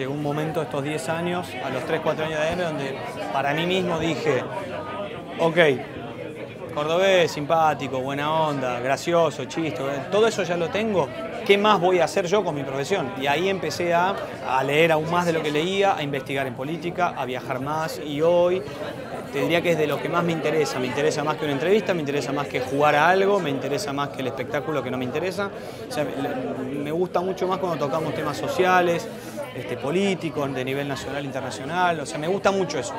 llegó un momento, estos 10 años, a los 3, 4 años de AM, donde para mí mismo dije, ok, cordobés, simpático, buena onda, gracioso, chiste, todo eso ya lo tengo. ¿Qué más voy a hacer yo con mi profesión? Y ahí empecé a, a leer aún más de lo que leía, a investigar en política, a viajar más y hoy te diría que es de lo que más me interesa. Me interesa más que una entrevista, me interesa más que jugar a algo, me interesa más que el espectáculo que no me interesa. O sea, me gusta mucho más cuando tocamos temas sociales, este, políticos, de nivel nacional, internacional. O sea, me gusta mucho eso.